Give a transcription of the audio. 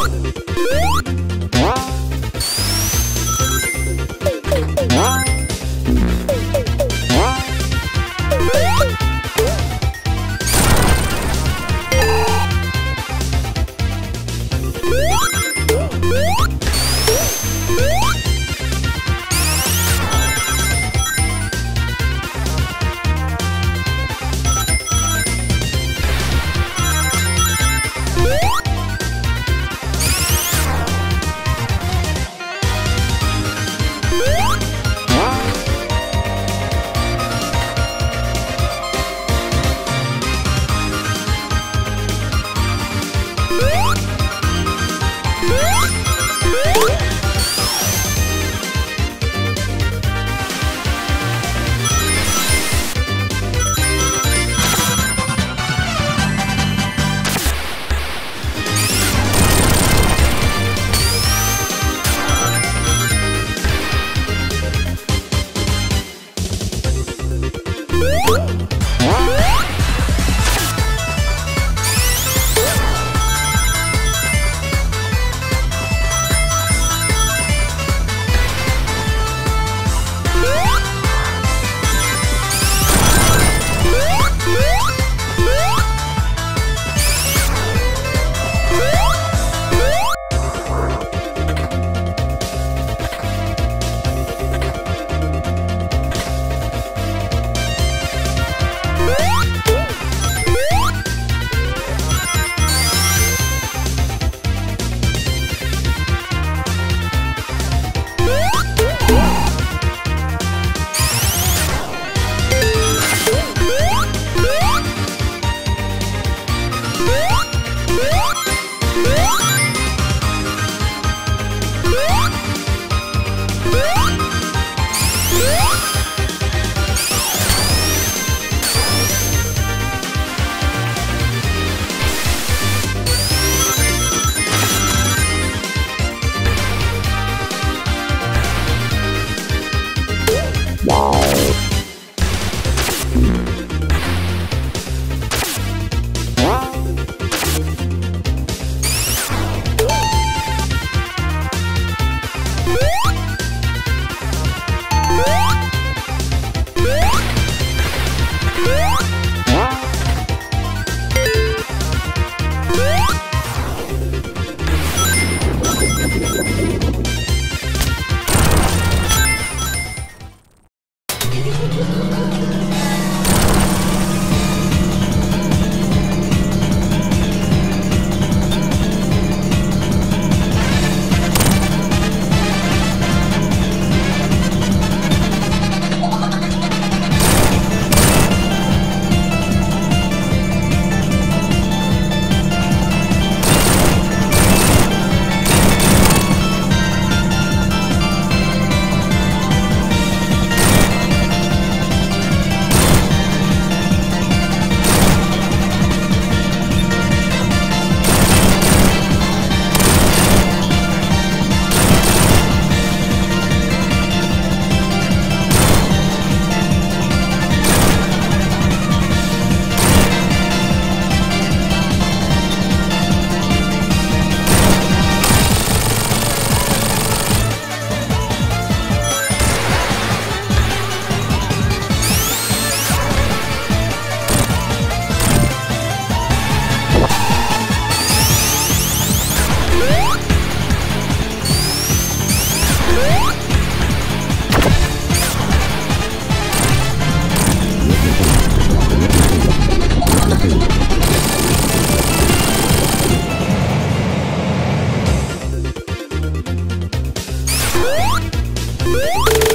Oh! Woo!